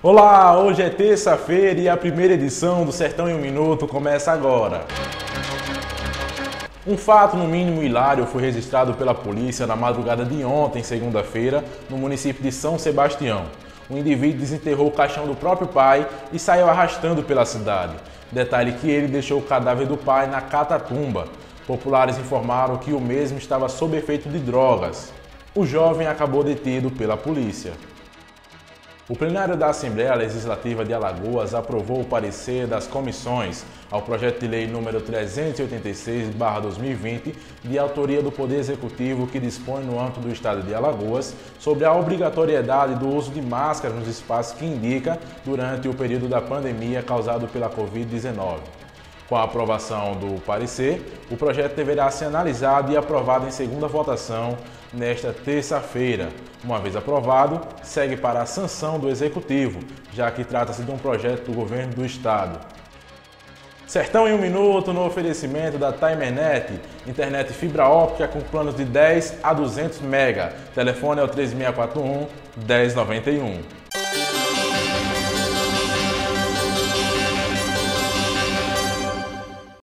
Olá, hoje é terça-feira e a primeira edição do Sertão em um Minuto começa agora. Um fato, no mínimo hilário, foi registrado pela polícia na madrugada de ontem, segunda-feira, no município de São Sebastião. O indivíduo desenterrou o caixão do próprio pai e saiu arrastando pela cidade. Detalhe que ele deixou o cadáver do pai na catatumba. Populares informaram que o mesmo estava sob efeito de drogas. O jovem acabou detido pela polícia. O plenário da Assembleia Legislativa de Alagoas aprovou o parecer das comissões ao projeto de lei número 386/2020, de autoria do Poder Executivo, que dispõe no âmbito do Estado de Alagoas sobre a obrigatoriedade do uso de máscaras nos espaços que indica durante o período da pandemia causado pela Covid-19. Com a aprovação do parecer, o projeto deverá ser analisado e aprovado em segunda votação nesta terça-feira. Uma vez aprovado, segue para a sanção do Executivo, já que trata-se de um projeto do governo do Estado. Sertão em um minuto no oferecimento da TimerNet, internet fibra óptica com planos de 10 a 200 MB. Telefone é o 3641 1091.